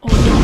Oh.